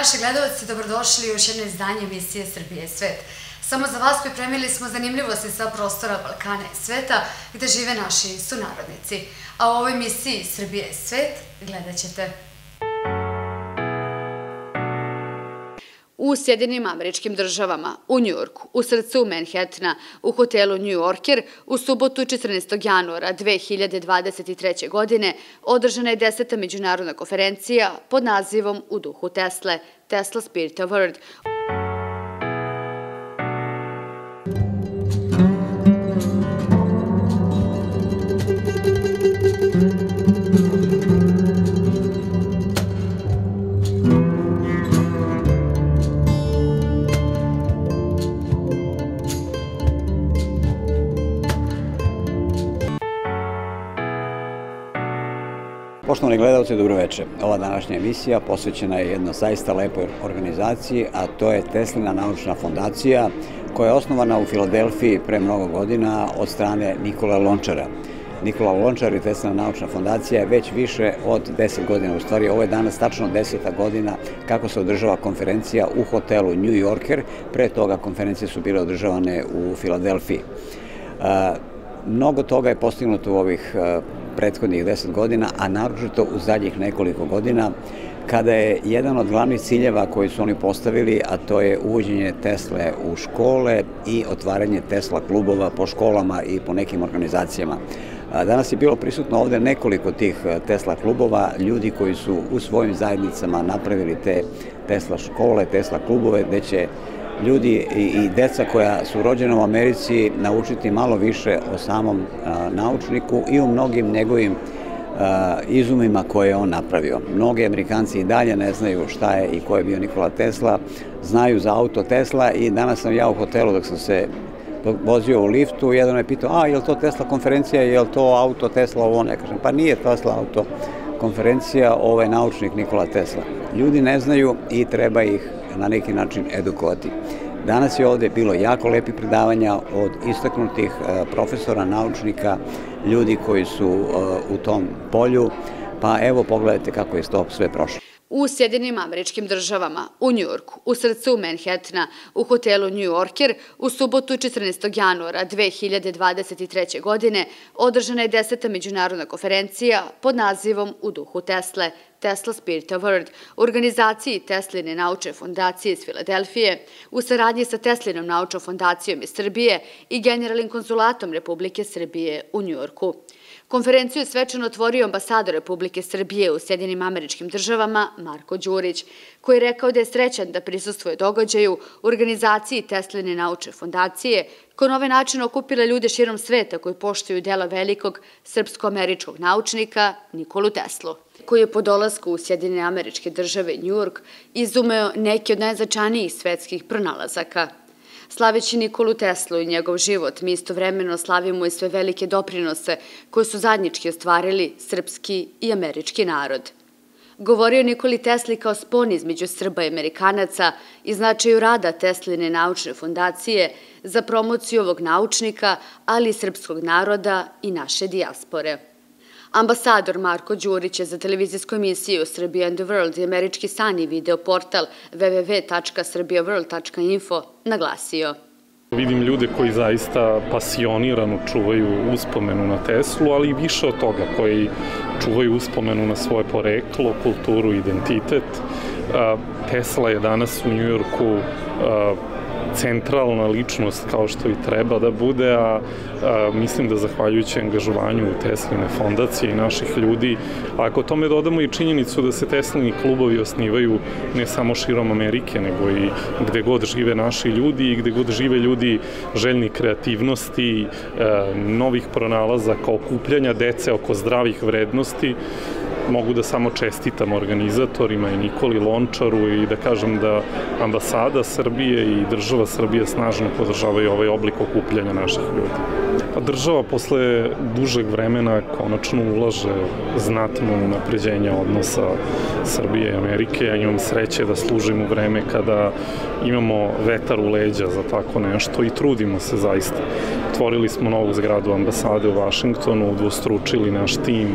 Naši gledalci, dobrodošli u još jedno izdanje emisije Srbije i svet. Samo za vas pripremili smo zanimljivosti sa prostora Balkana i sveta gde žive naši sunarodnici. A u ovoj emisiji Srbije i svet gledat ćete u Sjedinim američkim državama, u Njujorku, u srcu Manhattana, u hotelu New Yorker, u subotu 14. januara 2023. godine održana je deseta međunarodna konferencija pod nazivom U duhu Tesle, Tesla Spirit of Poštovani gledalci, dobroveče. Ova današnja emisija posvećena je jednoj zaista lepoj organizaciji, a to je Teslina naučna fondacija, koja je osnovana u Filadelfiji pre mnogo godina od strane Nikola Lončara. Nikola Lončar i Teslina naučna fondacija je već više od 10 godina, u stvari ovo je danas tačno 10. godina kako se održava konferencija u hotelu New Yorker, pre toga konferencije su bile održavane u Filadelfiji. Mnogo toga je postignuto u ovih prethodnih deset godina, a naročito u zadnjih nekoliko godina, kada je jedan od glavnih ciljeva koji su oni postavili, a to je uvođenje Tesle u škole i otvaranje Tesla klubova po školama i po nekim organizacijama. Danas je bilo prisutno ovde nekoliko tih Tesla klubova, ljudi koji su u svojim zajednicama napravili te Tesla škole, Tesla klubove, gde će ljudi i, deca koja su rođena u Americi naučiti malo više o samom naučniku i o mnogim njegovim izumima koje je on napravio. Mnogi Amerikanci i dalje ne znaju šta je i ko je bio Nikola Tesla, znaju za auto Tesla i danas sam ja u hotelu dok sam se vozio u liftu, jedan me pitao, a je li to Tesla konferencija, je li to auto Tesla ovo, ne kažem, pa nije Tesla auto konferencija, ovo je naučnik Nikola Tesla. Ljudi ne znaju i treba ih na neki način edukovati. Danas je ovde bilo jako lepi predavanja od istaknutih e, profesora, naučnika, ljudi koji su e, u tom polju, pa evo pogledajte kako je to sve prošlo u Sjedinim američkim državama, u Njujorku, u srcu Manhattana, u hotelu New Yorker, u subotu 14. januara 2023. godine održana je deseta međunarodna konferencija pod nazivom U duhu Tesle, Tesla Spirit of Word, organizaciji Tesline naučne fondacije iz Filadelfije, u saradnji sa Teslinom naučnom fondacijom iz Srbije i generalnim konzulatom Republike Srbije u Njujorku. Konferenciju je svečano otvorio ambasador Republike Srbije u Sjedinim američkim državama Marko Đurić, koji je rekao da je srećan da prisustvoje događaju u organizaciji Tesline naučne fondacije, koja na ovaj način okupila ljude širom sveta koji poštuju dela velikog srpsko-američkog naučnika Nikolu Teslu koji je po dolasku u Sjedine američke države New York izumeo neki od najzačanijih svetskih pronalazaka – Slaveći Nikolu Teslu i njegov život, mi istovremeno slavimo i sve velike doprinose koje su zadnjički ostvarili srpski i američki narod. Govorio Nikoli Tesli kao spon između Srba i Amerikanaca i značaju rada Tesline naučne fondacije za promociju ovog naučnika, ali i srpskog naroda i naše dijaspore. Ambasador Marko Đurić je za televizijsku emisiju Serbia and the World i američki san video portal www.serbiaworld.info naglasio. Vidim ljude koji zaista pasionirano čuvaju uspomenu na Teslu, ali i više od toga, koji čuvaju uspomenu na svoje poreklo, kulturu, identitet. Tesla je danas u Njujorku centralna ličnost kao što i treba da bude, a, a mislim da zahvaljujući angažovanju Tesline fondacije i naših ljudi, a ako tome dodamo i činjenicu da se Teslini klubovi osnivaju ne samo širom Amerike, nego i gde god žive naši ljudi i gde god žive ljudi željni kreativnosti, a, novih pronalazaka, okupljanja dece oko zdravih vrednosti, mogu da samo čestitam organizatorima i Nikoli Lončaru i da kažem da ambasada Srbije i država Srbije snažno podržavaju ovaj oblik okupljanja naših ljudi. Pa država posle dužeg vremena konačno ulaže znatno u napređenje odnosa Srbije i Amerike. Ja imam sreće da služim u vreme kada imamo vetar u leđa za tako nešto i trudimo se zaista. Otvorili smo novu zgradu ambasade u Vašingtonu, udvostručili naš tim,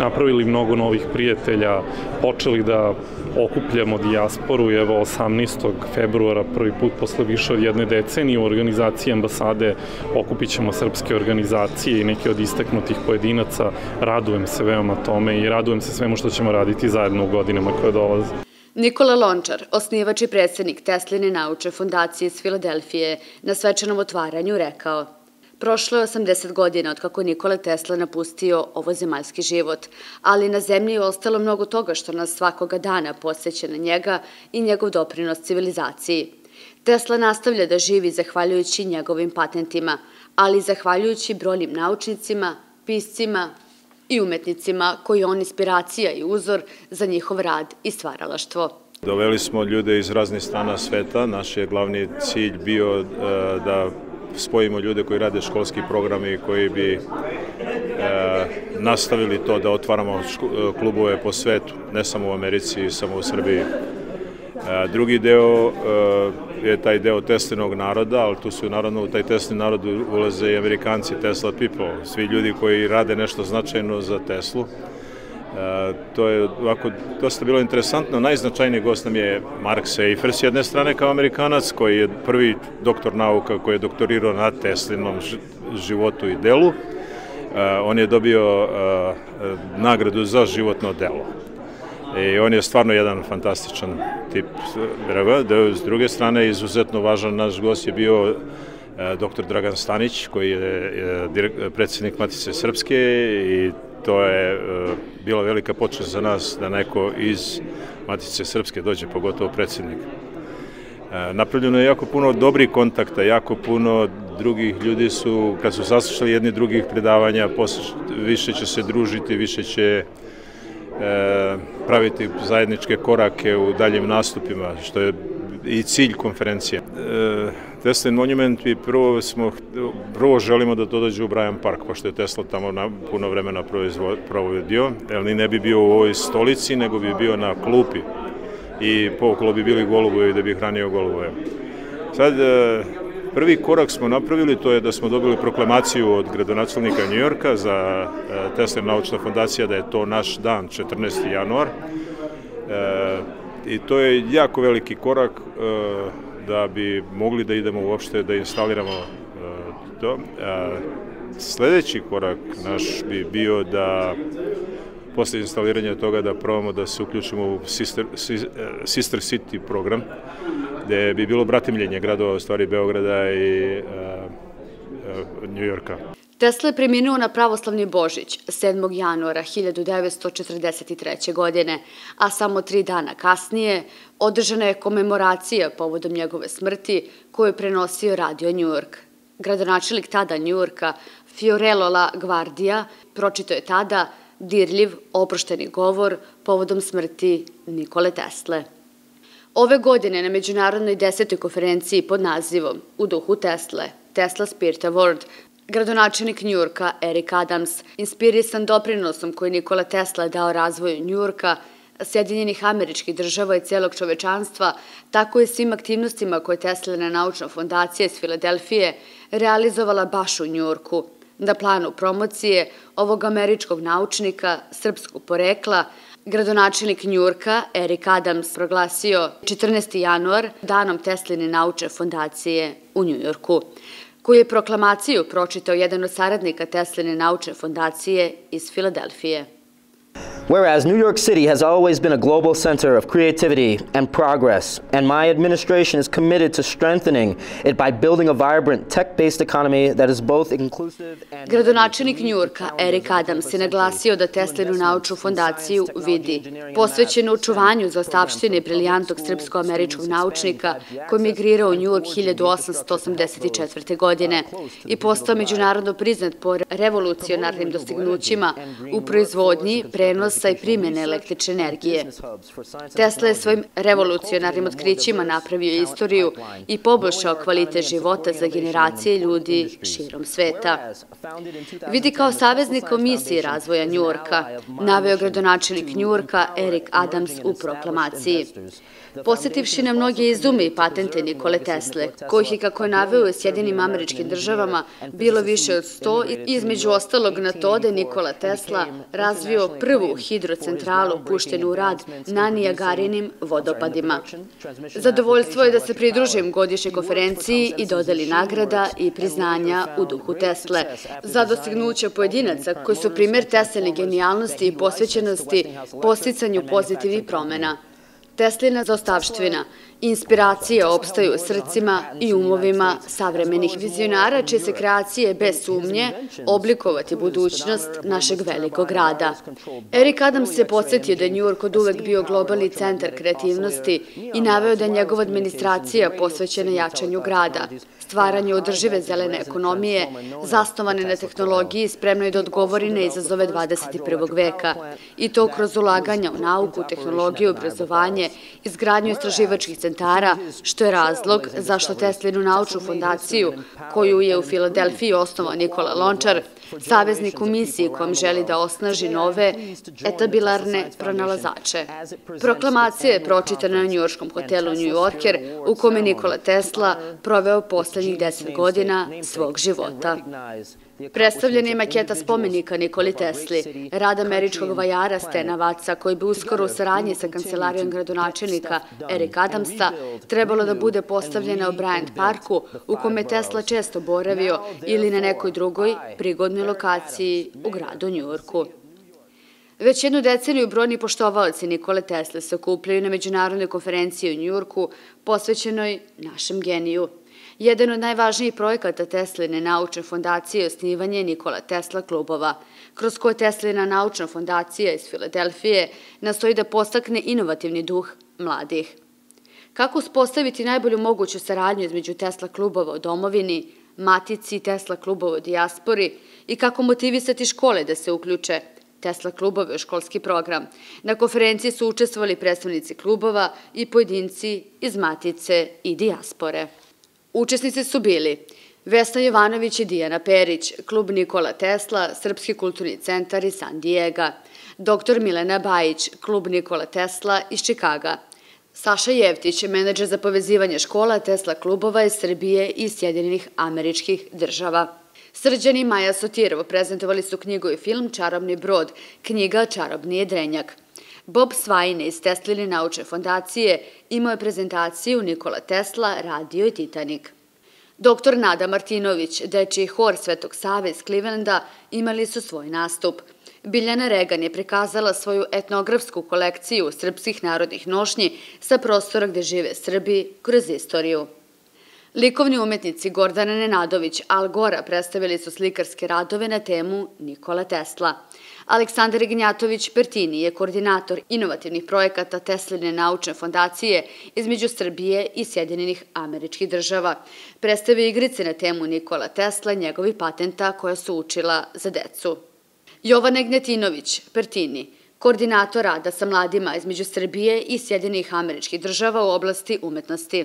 napravili mnogo novih prijatelja, počeli da okupljamo dijasporu i evo 18. februara prvi put posle više od jedne decenije u organizaciji ambasade okupit ćemo srpske organizacije i neke od istaknutih pojedinaca. Radujem se veoma tome i radujem se svemu što ćemo raditi zajedno u godinama koje dolaze. Nikola Lončar, osnivač i predsednik Tesline nauče fondacije iz Filadelfije, na svečanom otvaranju rekao Prošlo je 80 godina od kako Nikola Tesla napustio ovo zemaljski život, ali na zemlji je ostalo mnogo toga što nas svakoga dana posjeća na njega i njegov doprinos civilizaciji. Tesla nastavlja da živi zahvaljujući njegovim patentima, ali zahvaljujući brojnim naučnicima, piscima i umetnicima koji on inspiracija i uzor za njihov rad i stvaralaštvo. Doveli smo ljude iz raznih strana sveta. Naš je glavni cilj bio e, da spojimo ljude koji rade školski program i koji bi e, nastavili to da otvaramo klubove po svetu, ne samo u Americi, samo u Srbiji. E, drugi deo e, je taj deo Teslinog naroda, ali tu su naravno u taj Teslin narod ulaze i Amerikanci, Tesla people, svi ljudi koji rade nešto značajno za Teslu. E, to je ovako dosta bilo interesantno. Najznačajniji gost nam je Mark Seifer s jedne strane kao Amerikanac, koji je prvi doktor nauka koji je doktorirao na Teslinom životu i delu. On je dobio nagradu za životno delo. I on je stvarno jedan fantastičan tip Da S druge strane, izuzetno važan naš gost je bio e, dr. Dragan Stanić, koji je predsednik Matice Srpske i to je e, bila velika počest za nas da neko iz Matice Srpske dođe, pogotovo predsednik. E, napravljeno je jako puno dobrih kontakta, jako puno drugih ljudi su, kad su saslušali jedni drugih predavanja, više će se družiti, više će E, praviti zajedničke korake u daljim nastupima, što je i cilj konferencije. E, Tesla Monument i prvo, smo, prvo želimo da to dođe u Brian Park, pošto je Tesla tamo na, puno vremena provodio, jer ni ne bi bio u ovoj stolici, nego bi bio na klupi i pookolo bi bili golubovi da bi hranio golubove. Sad, e, Prvi korak smo napravili, to je da smo dobili proklamaciju od gradonačelnika Njujorka za e, Tesla naučna fondacija da je to naš dan, 14. januar. E, I to je jako veliki korak e, da bi mogli da idemo uopšte da instaliramo to. Sledeći korak naš bi bio da posle instaliranja toga da probamo da se uključimo u Sister, Sister City program, gde bi bilo bratimljenje gradova, u stvari Beograda i Njujorka. Tesla je preminuo na pravoslavni Božić 7. januara 1943. godine, a samo tri dana kasnije održana je komemoracija povodom njegove smrti koju je prenosio radio New York. Gradonačelik tada New Yorka, Fiorello La Guardia, pročito je tada dirljiv, oprošteni govor povodom smrti Nikole Tesle. Ove godine na Međunarodnoj desetoj konferenciji pod nazivom U duhu Tesle, Tesla Spirit Award, gradonačelnik Njurka Erik Adams, inspirisan doprinosom koji Nikola Tesla dao razvoju Njurka, Sjedinjenih američkih država i celog čovečanstva, tako i svim aktivnostima koje Teslina naučna fondacija iz Filadelfije realizovala baš u Njurku, na planu promocije ovog američkog naučnika srpskog porekla, Gradonačelnik Njurka Erik Adams proglasio 14. januar danom Tesline nauče fondacije u Njujorku, koju je proklamaciju pročitao jedan od saradnika Tesline nauče fondacije iz Filadelfije. Whereas New York City has always been a global center of creativity and progress, and my administration is committed to strengthening it by building a vibrant tech-based economy that is both inclusive and... Gradonačelnik Njurka Erik Adams je naglasio da Teslinu naučnu fondaciju vidi posvećenu očuvanju za ostavštine briljantog srpsko-američkog naučnika koji migrirao u Njurk 1884. godine i postao međunarodno priznat po revolucionarnim dostignućima u proizvodnji, prenos prenosa i primjene električne energije. Tesla je svojim revolucionarnim otkrićima napravio istoriju i poboljšao kvalitet života za generacije ljudi širom sveta. Vidi kao saveznik komisije razvoja Njurka, naveo gradonačelnik Njurka Erik Adams u proklamaciji. Posetivši na mnoge izume i patente Nikole Tesle, kojih je, kako je naveo u Sjedinim američkim državama, bilo više od sto, između ostalog na to da je Nikola Tesla razvio prvu hidrocentralu puštenu u rad na Nijagarinim vodopadima. Zadovoljstvo je da se pridružim godišnjoj konferenciji i dodeli nagrada i priznanja u duhu Tesle za dostignuće pojedinaca koji su primjer Teslene genijalnosti i posvećenosti posticanju pozitivnih promena. теслина за оставштвина Inspiracije opstaju srcima i umovima savremenih vizionara, čije se kreacije bez sumnje oblikovati budućnost našeg velikog grada. Erik Adams je podsjetio da je York od uvek bio globalni centar kreativnosti i naveo da je njegova administracija posvećena jačanju grada, stvaranju održive zelene ekonomije, zasnovane na tehnologiji, spremnoj da odgovori na izazove 21. veka, i to kroz ulaganja u nauku, tehnologiju, obrazovanje, izgradnju istraživačkih centara, što je razlog zašto Teslinu naučnu fondaciju, koju je u Filadelfiji osnovao Nikola Lončar, saveznik u misiji kojom želi da osnaži nove etabilarne pronalazače. Proklamacija je pročitana na njujorškom hotelu New Yorker u kome Nikola Tesla proveo poslednjih deset godina svog života. Predstavljen je maketa spomenika Nikoli Tesli, rad američkog vajara Stena Vaca, koji bi uskoro u saradnji sa kancelarijom gradonačelnika Erik Adamsa trebalo da bude postavljena u Bryant Parku, u kome Tesla često boravio ili na nekoj drugoj prigodnoj lokaciji u gradu Njurku. Već jednu deceniju brojni poštovalci Nikole Tesle se okupljaju na međunarodnoj konferenciji u Njurku posvećenoj našem geniju – Jedan od najvažnijih projekata Tesline naučne fondacije je osnivanje Nikola Tesla klubova, kroz koje Teslina naučna fondacija iz Filadelfije nastoji da postakne inovativni duh mladih. Kako uspostaviti najbolju moguću saradnju između Tesla klubova u domovini, matici i Tesla klubova u dijaspori i kako motivisati škole da se uključe Tesla klubove u školski program. Na konferenciji su učestvovali predstavnici klubova i pojedinci iz Matice i dijaspore. Učesnice su bili Vesna Jovanović i Dijana Perić, klub Nikola Tesla, Srpski kulturni centar iz San Diego, dr. Milena Bajić, klub Nikola Tesla iz Čikaga, Saša Jevtić, menadžer za povezivanje škola Tesla klubova iz Srbije i Sjedinjenih američkih država. Srđan i Maja Sotirovo prezentovali su knjigu i film Čarobni brod, knjiga Čarobni jedrenjak. Bob Svajne iz Tesline naučne fondacije imao je prezentaciju Nikola Tesla, radio i Titanik. Doktor Nada Martinović, dečiji hor Svetog Save iz Clevelanda imali su svoj nastup. Biljana Regan je prikazala svoju etnografsku kolekciju srpskih narodnih nošnji sa prostora gde žive Srbi kroz istoriju. Likovni umetnici Gordana Nenadović, Al Gora predstavili su slikarske radove na temu Nikola Tesla – Aleksandar Ignjatović Pertini je koordinator inovativnih projekata Tesline naučne fondacije između Srbije i Sjedinjenih američkih država. Predstavio igrice na temu Nikola Tesla njegovi patenta koja su učila za decu. Jovana Ignetinović Pertini, koordinator rada sa mladima između Srbije i Sjedinih američkih država u oblasti umetnosti.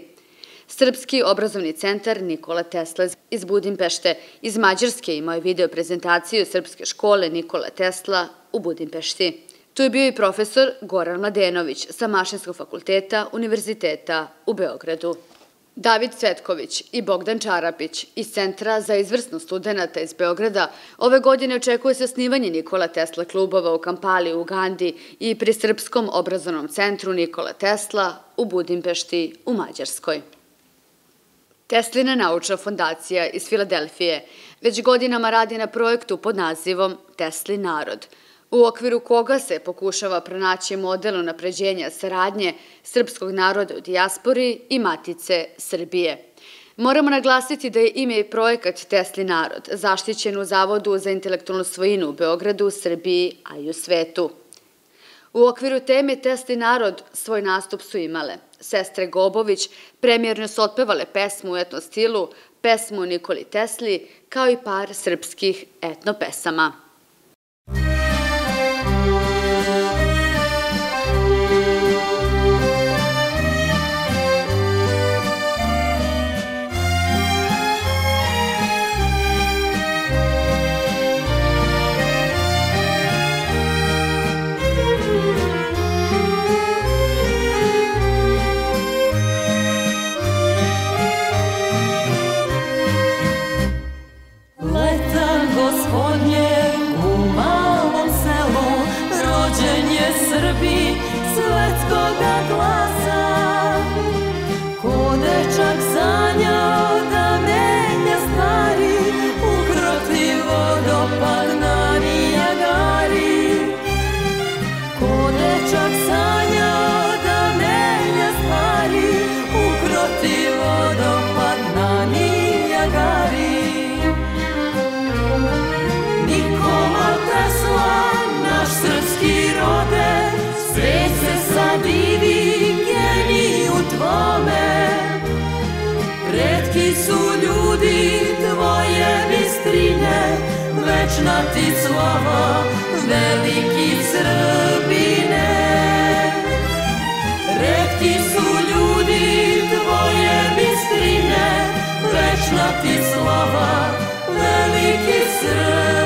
Srpski obrazovni centar Nikola Tesla iz Budimpešte iz Mađarske imao je video prezentaciju Srpske škole Nikola Tesla u Budimpešti. Tu je bio i profesor Goran Mladenović sa Mašinskog fakulteta Univerziteta u Beogradu. David Cvetković i Bogdan Čarapić iz Centra za izvrsno studenta iz Beograda ove godine očekuje se osnivanje Nikola Tesla klubova u Kampali u Ugandi i pri Srpskom obrazovnom centru Nikola Tesla u Budimpešti u Mađarskoj. Teslina naučna fondacija iz Filadelfije već godinama radi na projektu pod nazivom Tesli narod, u okviru koga se pokušava pronaći model napređenja saradnje srpskog naroda u dijaspori i matice Srbije. Moramo naglasiti da je ime i projekat Tesli narod zaštićen u Zavodu za intelektualnu svojinu u Beogradu, Srbiji, a i u svetu. U okviru teme Tesli narod svoj nastup su imale sestre Gobović premjerno su otpevale pesmu u etno stilu, pesmu Nikoli Tesli, kao i par srpskih etno pesama. Veliki Srbine. Redki su ljudi tvoje bistrine, večna ti slava, veliki Srbine.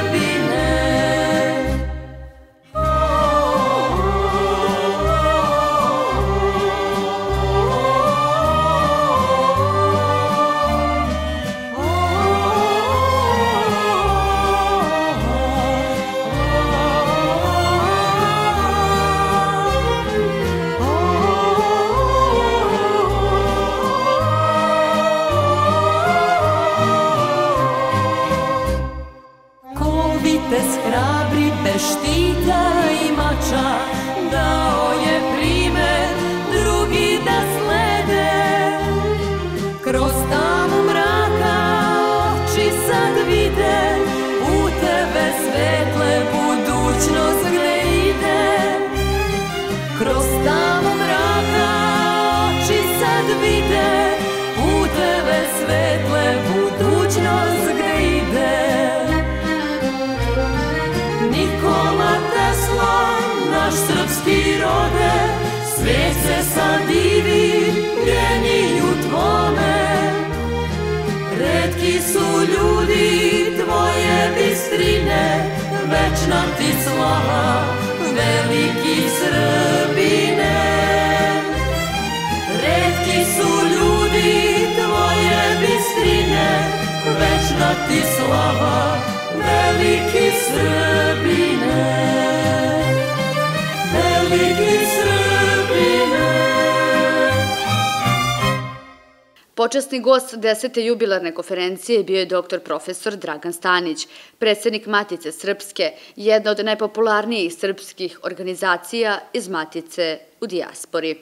10. jubilarne konferencije bio je doktor profesor Dragan Stanić, predsednik Matice Srpske, jedna od najpopularnijih srpskih organizacija iz Matice u dijaspori,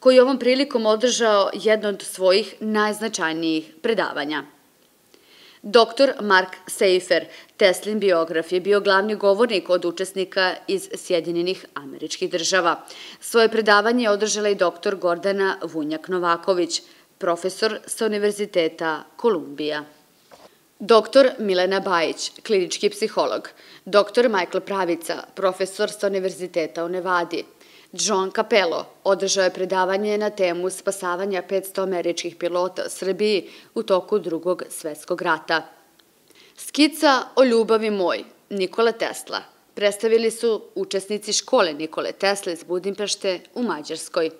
koji je ovom prilikom održao jedno od svojih najznačajnijih predavanja. Doktor Mark Seifer, Teslin biograf, je bio glavni govornik od učesnika iz Sjedinjenih američkih država. Svoje predavanje je održala i doktor Gordana Vunjak-Novaković – profesor sa Univerziteta Kolumbija. Doktor Milena Bajić, klinički psiholog. Doktor Michael Pravica, profesor sa Univerziteta u Nevadi. John Capello održao je predavanje na temu spasavanja 500 američkih pilota Srbiji u toku drugog svetskog rata. Skica o ljubavi moj, Nikola Tesla, predstavili su učesnici škole Nikole Tesla iz Budimpešte u Mađarskoj.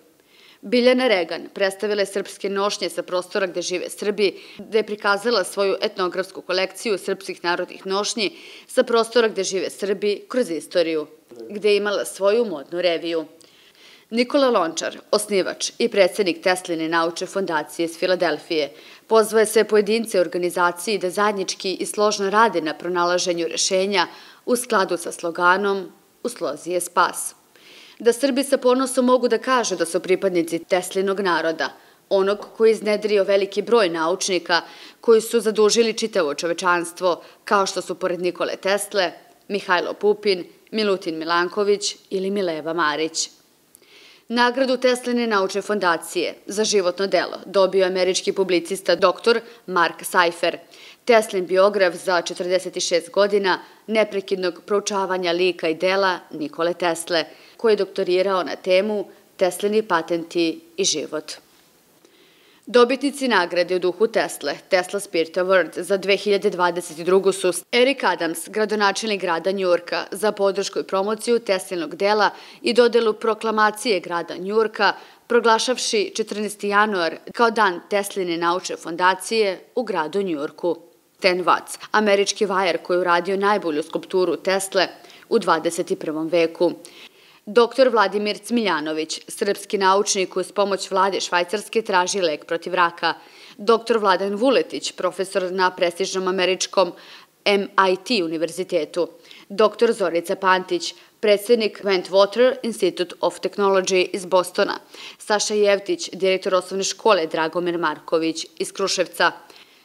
Biljana Regan predstavila je srpske nošnje sa prostora gde žive Srbi, gde je prikazala svoju etnografsku kolekciju srpskih narodnih nošnji sa prostora gde žive Srbi kroz istoriju, gde je imala svoju modnu reviju. Nikola Lončar, osnivač i predsednik Tesline nauče fondacije iz Filadelfije, pozvaje sve pojedince organizaciji da zajednički i složno rade na pronalaženju rešenja u skladu sa sloganom U slozi je spas da Srbi sa ponosom mogu da kažu da su pripadnici Teslinog naroda, onog koji iznedrio veliki broj naučnika koji su zadužili čitavo čovečanstvo, kao što su pored Nikole Tesle, Mihajlo Pupin, Milutin Milanković ili Mileva Marić. Nagradu Tesline naučne fondacije za životno delo dobio američki publicista dr. Mark Seifer, Teslin biograf za 46 godina neprekidnog proučavanja lika i dela Nikole Tesle, koji je doktorirao na temu Teslini patenti i život. Dobitnici nagrade u duhu Tesle, Tesla Spirit Award za 2022. su Eric Adams, gradonačelnik grada Njurka, za podršku i promociju Teslinog dela i dodelu proklamacije grada Njurka, proglašavši 14. januar kao dan Tesline naučne fondacije u gradu Njurku. Stan Watts, američki vajar koji je uradio najbolju skulpturu Tesle u 21. veku. Doktor Vladimir Cmiljanović, srpski naučnik s pomoć vlade Švajcarske traži lek protiv raka. Doktor Vladan Vuletić, profesor na prestižnom američkom MIT univerzitetu. Doktor Zorica Pantić, predsednik Wentwater Institute of Technology iz Bostona. Saša Jevtić, direktor osnovne škole Dragomir Marković iz Kruševca.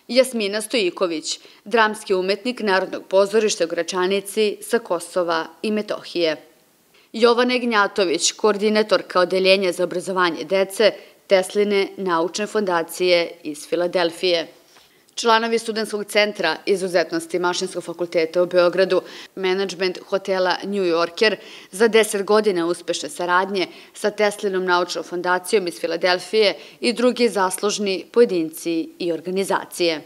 Jasmina Stojiković, dramski umetnik Narodnog pozorišta u Gračanici sa Kosova i Metohije. Jovana Ignjatović, koordinatorka Odeljenja za obrazovanje dece Tesline naučne fondacije iz Filadelfije. Članovi studentskog centra izuzetnosti Mašinskog fakulteta u Beogradu, menadžment hotela New Yorker za 10 godina uspešne saradnje sa Teslinom naučnom fondacijom iz Filadelfije i drugi zaslužni pojedinci i organizacije.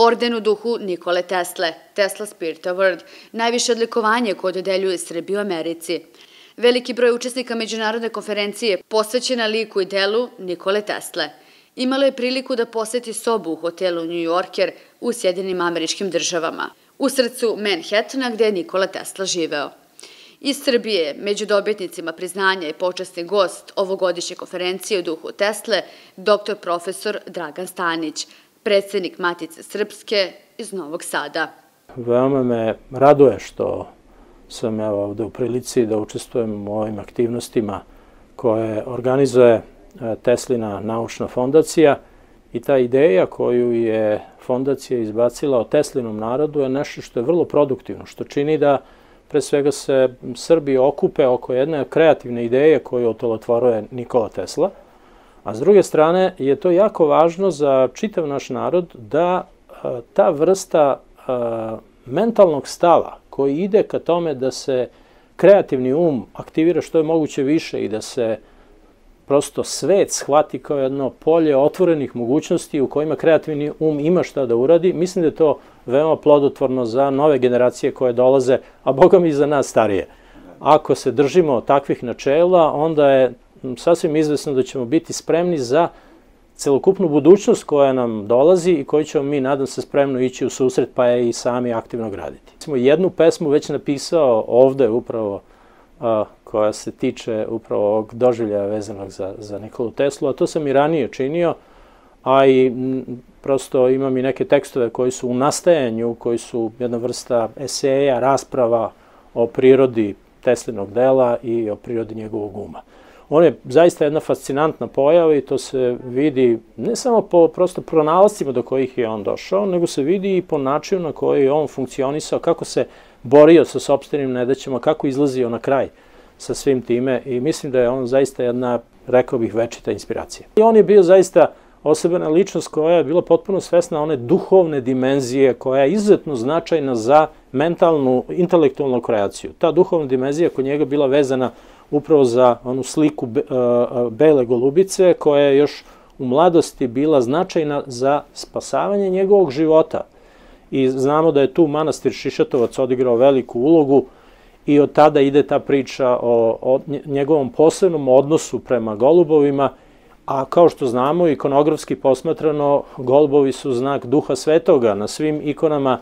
Orden u duhu Nikole Tesle, Tesla Spirit Award, najviše odlikovanje koje dodeljuje Srbiji u Americi. Veliki broj učesnika međunarodne konferencije posvećena liku i delu Nikole Tesle – imalo je priliku da poseti sobu u hotelu New Yorker u Sjedinim američkim državama, u srcu Manhattana gde je Nikola Tesla živeo. Iz Srbije, među dobitnicima priznanja i počasni gost ovogodišnje konferencije u duhu Tesle, doktor profesor Dragan Stanić, predsednik Matice Srpske iz Novog Sada. Veoma me raduje što sam ja ovde u prilici da učestvujem u ovim aktivnostima koje organizuje E, Teslina naučna fondacija i ta ideja koju je fondacija izbacila o Teslinom narodu je nešto što je vrlo produktivno, što čini da pre svega se Srbi okupe oko jedne kreativne ideje koju otolotvoruje Nikola Tesla, a s druge strane je to jako važno za čitav naš narod da e, ta vrsta e, mentalnog stava koji ide ka tome da se kreativni um aktivira što je moguće više i da se prosto svet shvati kao jedno polje otvorenih mogućnosti u kojima kreativni um ima šta da uradi. Mislim da je to veoma plodotvorno za nove generacije koje dolaze, a boga mi i za nas starije. Ako se držimo takvih načela, onda je sasvim izvesno da ćemo biti spremni za celokupnu budućnost koja nam dolazi i koju ćemo mi, nadam se, spremno ići u susret, pa je i sami aktivno graditi. Smo jednu pesmu već napisao ovde upravo a, koja se tiče upravo ovog doživljaja vezanog za, za Nikolu Teslu, a to sam i ranije činio, a i prosto imam i neke tekstove koji su u nastajanju, koji su jedna vrsta eseja, rasprava o prirodi Teslinog dela i o prirodi njegovog uma. On je zaista jedna fascinantna pojava i to se vidi ne samo po prosto pronalascima do kojih je on došao, nego se vidi i po načinu na koji je on funkcionisao, kako se borio sa sobstvenim nedaćama, kako izlazio na kraj sa svim time i mislim da je on zaista jedna, rekao bih, večita inspiracija. I on je bio zaista osobena ličnost koja je bila potpuno svesna one duhovne dimenzije koja je izuzetno značajna za mentalnu, intelektualnu kreaciju. Ta duhovna dimenzija kod njega bila vezana upravo za onu sliku uh, bele golubice koja je još u mladosti bila značajna za spasavanje njegovog života – i znamo da je tu manastir Šišatovac odigrao veliku ulogu i od tada ide ta priča o, o njegovom posebnom odnosu prema golubovima, a kao što znamo, ikonografski posmatrano, golubovi su znak duha svetoga na svim ikonama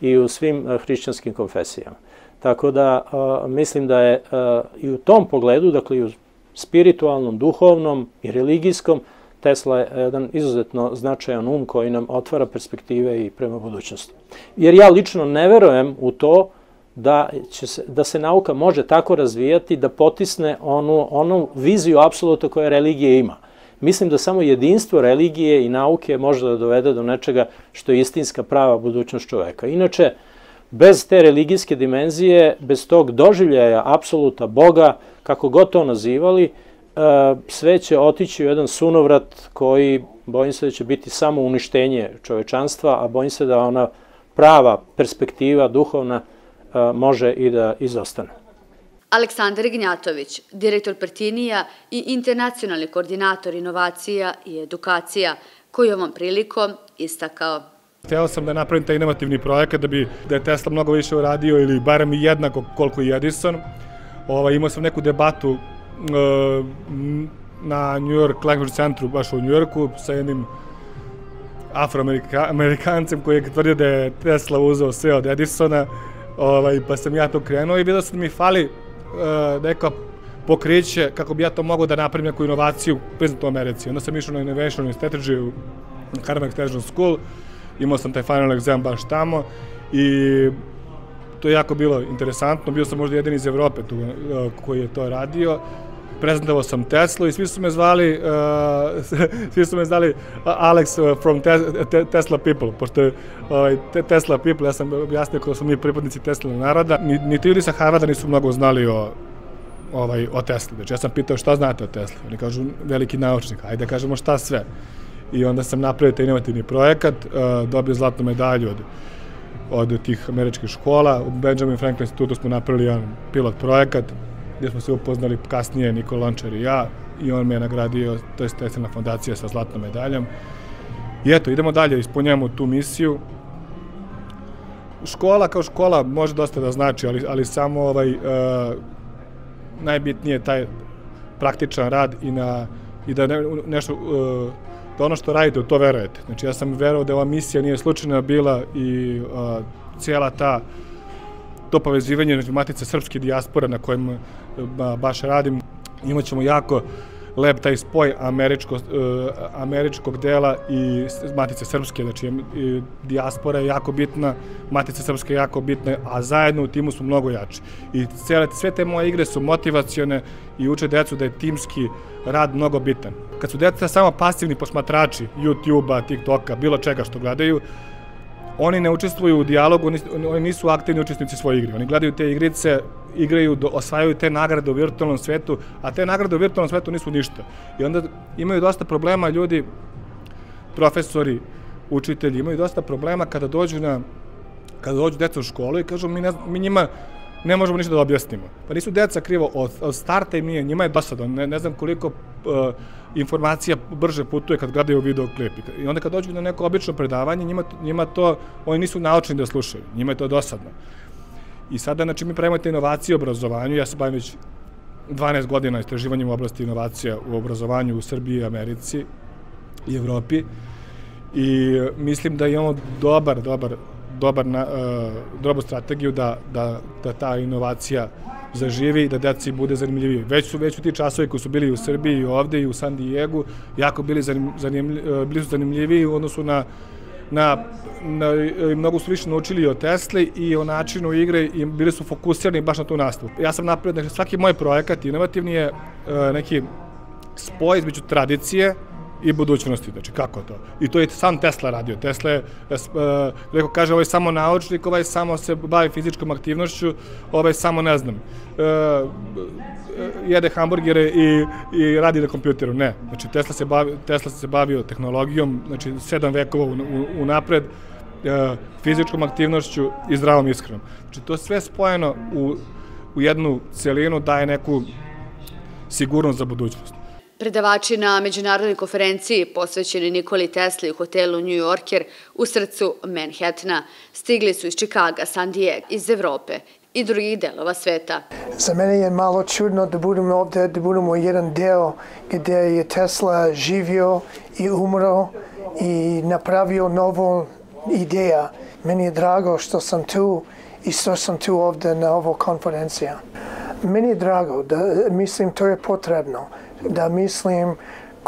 i u svim eh, hrišćanskim konfesijama. Tako da a, mislim da je a, i u tom pogledu, dakle i u spiritualnom, duhovnom i religijskom, Tesla je jedan izuzetno značajan um koji nam otvara perspektive i prema budućnosti. Jer ja lično ne verujem u to da, će se, da se nauka može tako razvijati da potisne onu, onu viziju apsolutno koje religije ima. Mislim da samo jedinstvo religije i nauke može da dovede do nečega što je istinska prava budućnost čoveka. Inače, bez te religijske dimenzije, bez tog doživljaja apsoluta Boga, kako god to nazivali, E, sve će otići u jedan sunovrat koji bojim se da će biti samo uništenje čovečanstva, a bojim se da ona prava perspektiva duhovna e, može i da izostane. Aleksandar Ignjatović, direktor Pertinija i internacionalni koordinator inovacija i edukacija, koji ovom prilikom istakao. Hteo sam da napravim taj inovativni projekat da bi da je Tesla mnogo više uradio ili barem jednako koliko i Edison. Ovaj, imao sam neku debatu E, na New York Language Centru, baš u New Yorku, sa jednim afroamerikancem koji je tvrdio da je Tesla uzeo sve od Edisona, ovaj, pa sam ja to krenuo i vidio sam da mi fali uh, neka pokriće kako bi ja to mogao da napravim neku inovaciju priznat u Americi. Onda sam išao na Innovation in Strategy u Harvard Extension School, imao sam taj final exam baš tamo i to je jako bilo interesantno, bio sam možda jedan iz Evrope tu, uh, koji je to radio prezentovao sam Teslu i svi su me zvali, uh, svi su me zvali Alex uh, from te, te, Tesla People, pošto je uh, te, Tesla People, ja sam objasnio kako smo mi pripadnici Tesla naroda, ni, ni ti ljudi sa Harvarda nisu mnogo znali o ovaj, o Tesli. Znači, ja sam pitao šta znate o Tesli. Oni kažu veliki naučnik, ajde da kažemo šta sve. I onda sam napravio taj inovativni projekat, uh, dobio zlatnu medalju od, od tih američkih škola. U Benjamin Franklin institutu smo napravili jedan pilot projekat gdje smo se upoznali kasnije Nikola Lončar i ja i on me je nagradio, to je Teslina fondacija sa zlatnom medaljom. I eto, idemo dalje, ispunjavamo tu misiju. Škola kao škola može dosta da znači, ali, ali samo ovaj, uh, najbitnije je taj praktičan rad i, na, i da ne, nešto, uh, da ono što radite, u to verujete. Znači, ja sam verovao da ova misija nije slučajna bila i uh, cijela ta to povezivanje znači, Matice Srpske dijaspore na kojem uh, baš radim, imaćemo jako lep taj spoj američko, uh, američkog dela i Matice Srpske, znači i dijaspora je jako bitna, Matica Srpska je jako bitna, a zajedno u timu smo mnogo jači. I cele, sve te moje igre su motivacione i uče decu da je timski rad mnogo bitan. Kad su deca samo pasivni posmatrači YouTube-a, TikToka, bilo čega što gledaju, oni ne učestvuju u dijalogu, oni nisu aktivni učesnici svoje igre. Oni gledaju te igrice, igraju, osvajaju te nagrade u virtualnom svetu, a te nagrade u virtualnom svetu nisu ništa. I onda imaju dosta problema ljudi, profesori, učitelji, imaju dosta problema kada dođu na kada dođu deca u školu i kažu mi, ne, mi njima ne možemo ništa da objasnimo. Pa nisu deca krivo, od, od starta im nije, njima je dosadno, ne, ne znam koliko uh, informacija brže putuje kad gledaju videoklip. I onda kad dođu na neko obično predavanje, njima, njima to, oni nisu naučni da slušaju, njima je to dosadno. I sada, znači, mi pravimo te inovacije u obrazovanju, ja se bavim već 12 godina istraživanjem u oblasti inovacija u obrazovanju u Srbiji, Americi i Evropi i mislim da imamo dobar, dobar dobar na, uh, dobru strategiju da, da, da ta inovacija zaživi i da deci bude zanimljiviji. Već su već u ti časovi koji su bili u Srbiji i ovde i u San Diego jako bili zanim, bili su zanimljiviji u odnosu na na, na, mnogo su više naučili o Tesli i o načinu igre i bili su fokusirani baš na tu nastavu. Ja sam napravio, znači svaki moj projekat inovativni je uh, neki spoj između tradicije i budućnosti, znači kako to. I to je sam Tesla radio. Tesla je, uh, rekao, kaže, ovaj samo naučnik, ovaj samo se bavi fizičkom aktivnošću, ovaj samo, ne znam, uh, jede hamburgere i, i radi na kompjuteru. Ne, znači Tesla se, bavi, Tesla se bavio tehnologijom, znači sedam vekova u, u, u napred, fizičkom aktivnošću i zdravom iskrenom. Znači to sve spojeno u, u jednu celinu daje neku sigurnost za budućnost. Predavači na međunarodnoj konferenciji posvećeni Nikoli Tesli u hotelu New Yorker u srcu Manhattana stigli su iz Čikaga, San Diego, iz Evrope i drugih delova sveta. Za mene je malo čudno da budemo ovde, da budemo jedan deo gde je Tesla živio i umro i napravio novu ideja. Meni je drago što sam tu i što sam tu ovde na ovo konferencija. Meni je drago da mislim to je potrebno da mislim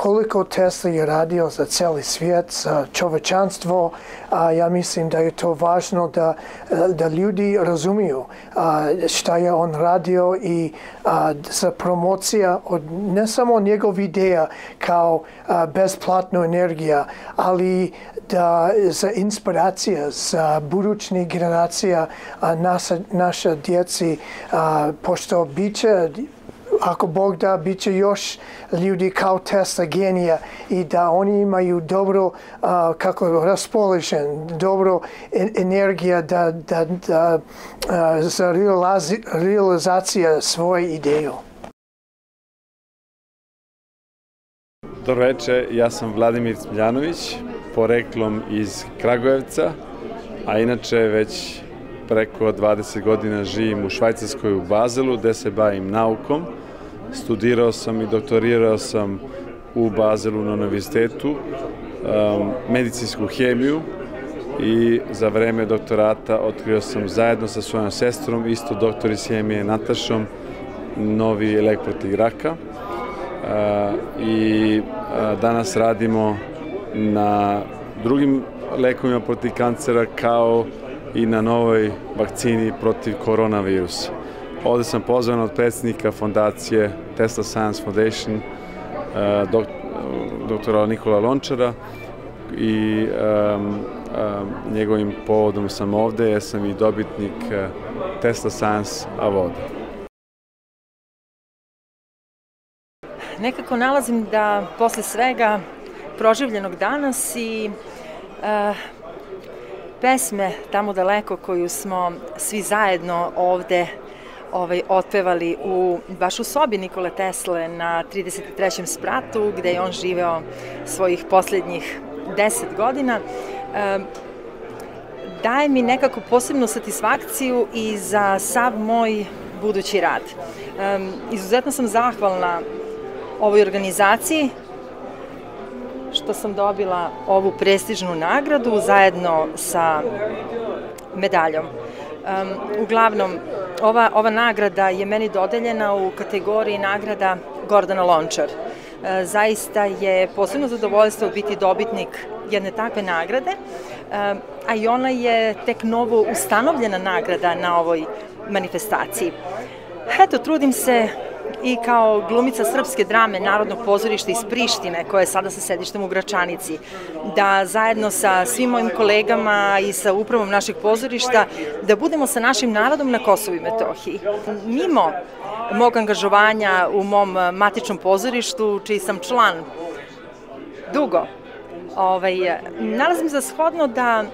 koliko Tesla je radio za celi svijet, za čovečanstvo, a ja mislim da je to važno da, da ljudi razumiju a, šta je on radio i a, za promocija od ne samo njegov ideja kao a, besplatna energija, ali da za inspiracija za budućnih generacija a, naša, naša djeci, a, pošto biće ako Bog da, bit će još ljudi kao Tesla genija i da oni imaju dobro, uh, kako raspoložen, dobro energija da, da, da uh, za realizacija svoje ideje. Dobro večer, ja sam Vladimir Smiljanović, poreklom iz Kragujevca, a inače već preko 20 godina živim u Švajcarskoj u Bazelu, gde se bavim naukom. Studirao sam i doktorirao sam u Bazelu na univerzitetu um, medicinsku hemiju i za vreme doktorata otkrio sam zajedno sa svojom sestrom, isto doktor iz hemije Natašom, novi lek protiv raka. Uh, I uh, danas radimo na drugim lekovima protiv kancera kao i na novoj vakcini protiv koronavirusa. Ovde sam pozvan od predsjednika fondacije Tesla Science Foundation, dok, doktora Nikola Lončara i njegovim povodom sam ovde, jer sam i dobitnik uh, Tesla Science Award. Nekako nalazim da posle svega proživljenog danas i uh, pesme tamo daleko koju smo svi zajedno ovde ovaj, otpevali u, baš u sobi Nikole Tesle na 33. spratu, gde je on živeo svojih poslednjih 10 godina. E, daje mi nekako posebnu satisfakciju i za sav moj budući rad. E, izuzetno sam zahvalna ovoj organizaciji što sam dobila ovu prestižnu nagradu zajedno sa medaljom. Um, uglavnom, ova, ova nagrada je meni dodeljena u kategoriji nagrada Gordana Lončar. E, zaista je posebno zadovoljstvo biti dobitnik jedne takve nagrade, e, a i ona je tek novo ustanovljena nagrada na ovoj manifestaciji. Eto, trudim se i kao glumica srpske drame Narodnog pozorišta iz Prištine, koja je sada sa sedištem u Gračanici, da zajedno sa svim mojim kolegama i sa upravom našeg pozorišta, da budemo sa našim narodom na Kosovu i Metohiji. Mimo mog angažovanja u mom matičnom pozorištu, čiji sam član dugo, ovaj, nalazim za shodno da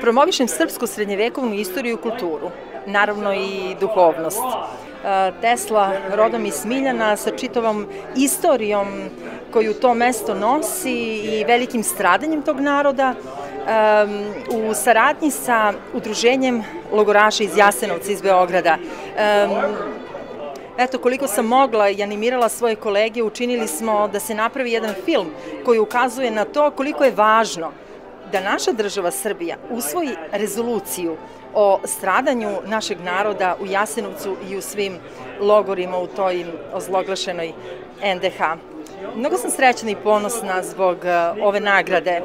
promovišem srpsku srednjevekovnu istoriju i kulturu, naravno i duhovnost. E, Tesla rodom iz Smiljana sa čitavom istorijom koju to mesto nosi i velikim stradanjem tog naroda u saradnji sa udruženjem logoraša iz Jasenovca iz Beograda. Eto, koliko sam mogla i animirala svoje kolege, učinili smo da se napravi jedan film koji ukazuje na to koliko je važno da naša država Srbija usvoji rezoluciju o stradanju našeg naroda u Jasenovcu i u svim logorima u toj ozloglašenoj NDH. Mnogo sam srećna i ponosna zbog e, ove nagrade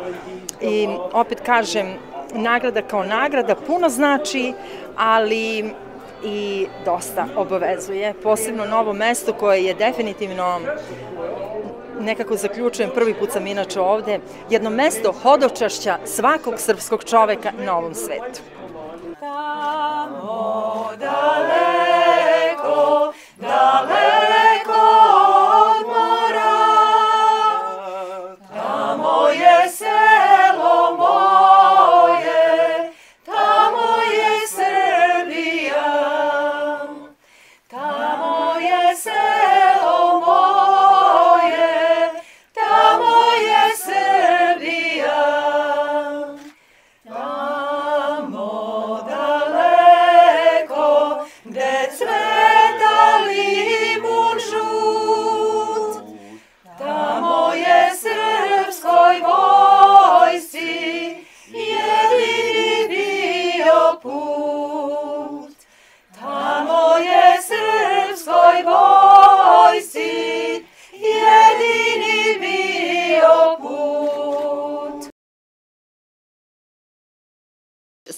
i opet kažem, nagrada kao nagrada puno znači, ali i dosta obavezuje. Posebno novo mesto koje je definitivno nekako zaključujem, prvi put sam inače ovde, jedno mesto hodočašća svakog srpskog čoveka na ovom svetu. Tamo daleko, daleko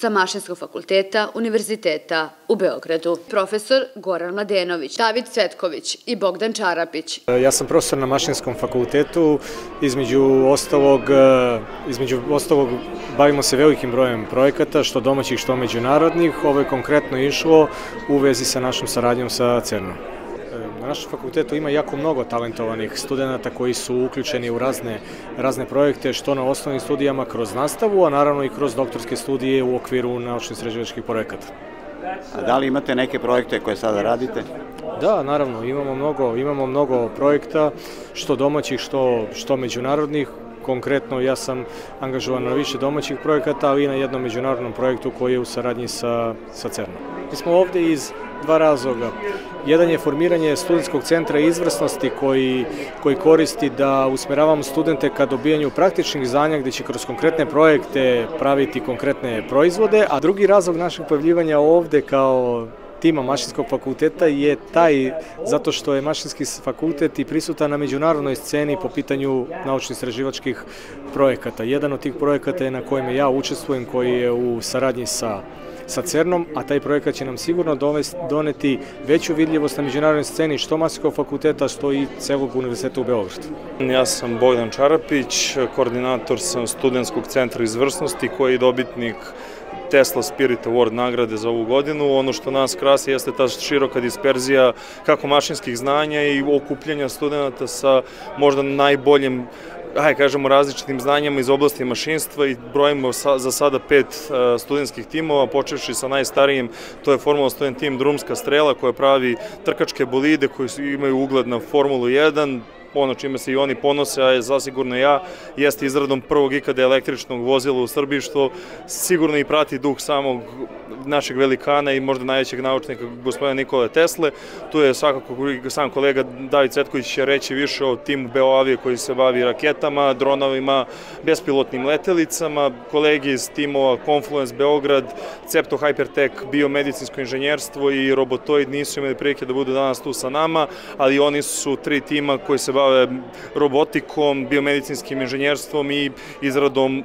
sa Mašinskog fakulteta Univerziteta u Beogradu. Profesor Goran Mladenović, David Cvetković i Bogdan Čarapić. Ja sam profesor na Mašinskom fakultetu, između ostalog, e, između ostalog bavimo se velikim brojem projekata, što domaćih, što međunarodnih. Ovo je konkretno išlo u vezi sa našom saradnjom sa CERN-om. Na našem fakultetu ima jako mnogo talentovanih studenta koji su uključeni u razne, razne projekte, što na osnovnim studijama kroz nastavu, a naravno i kroz doktorske studije u okviru naučno-istraživačkih projekata. A da li imate neke projekte koje sada radite? Da, naravno, imamo mnogo, imamo mnogo projekta, što domaćih, što, što međunarodnih. Konkretno ja sam angažovan na više domaćih projekata, ali i na jednom međunarodnom projektu koji je u saradnji sa, sa CERN-om. Mi smo ovde iz dva razloga. Jedan je formiranje studentskog centra izvrsnosti koji, koji koristi da usmeravamo studente ka dobijanju praktičnih znanja gde će kroz konkretne projekte praviti konkretne proizvode, a drugi razlog našeg pojavljivanja ovde kao tima Mašinskog fakulteta je taj zato što je Mašinski fakultet i prisutan na međunarodnoj sceni po pitanju naučno-istraživačkih projekata. Jedan od tih projekata je na kojem ja učestvujem, koji je u saradnji sa sa CERNom, a taj projekat će nam sigurno doneti veću vidljivost na međunarodnoj sceni što Masikog fakulteta, što i celog univerziteta u Beogradu. Ja sam Bogdan Čarapić, koordinator sam studentskog centra izvrsnosti koji je dobitnik Tesla Spirit Award nagrade za ovu godinu. Ono što nas krasi jeste ta široka disperzija kako mašinskih znanja i okupljanja studenta sa možda najboljim aj kažemo različitim znanjama iz oblasti mašinstva i brojimo sa, za sada pet uh, studentskih timova, počevši sa najstarijim, to je Formula student tim Drumska strela koja pravi trkačke bolide koji imaju ugled na Formulu 1, ono čime se i oni ponose, a zasigurno ja, jeste izradom prvog ikada električnog vozila u Srbiji, što sigurno i prati duh samog našeg velikana i možda najvećeg naučnika gospodina Nikole Tesle. Tu je svakako sam kolega David Cetković će reći više o timu Beoavije koji se bavi raketama, dronovima, bespilotnim letelicama, kolegi iz timova Confluence Beograd, Cepto Hypertech, biomedicinsko inženjerstvo i robotoid nisu imali prilike da budu danas tu sa nama, ali oni su tri tima koji se bave bave robotikom, biomedicinskim inženjerstvom i izradom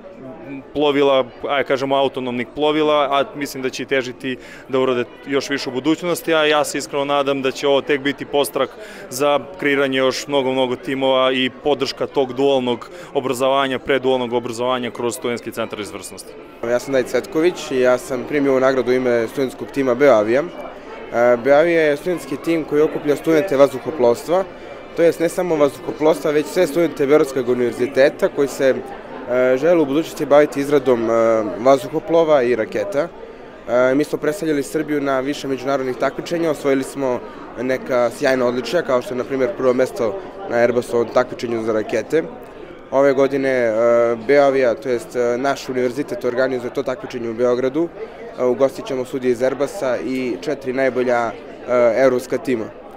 plovila, aj kažemo autonomnih plovila, a mislim da će težiti da urade još više u budućnosti, a ja se iskreno nadam da će ovo tek biti postrak za kreiranje još mnogo, mnogo timova i podrška tog dualnog obrazovanja, predualnog obrazovanja kroz studentski centar izvrsnosti. Ja sam Daj Cvetković i ja sam primio ovu nagradu ime studentskog tima Beavija. Beavija je studentski tim koji okuplja studente vazduhoplovstva, to jest ne samo vazduhoplovstva, već sve studente Beogradskog univerziteta koji se e, žele u budućnosti baviti izradom e, vazduhoplova i raketa. E, mi smo predstavljali Srbiju na više međunarodnih takmičenja, osvojili smo neka sjajna odličja, kao što je, na primjer, prvo mesto na Airbusovom takmičenju za rakete. Ove godine Beavija, to jest naš univerzitet organizuje to takmičenje u Beogradu. Ugostit ćemo sudije iz Airbusa i četiri najbolja evropska tima.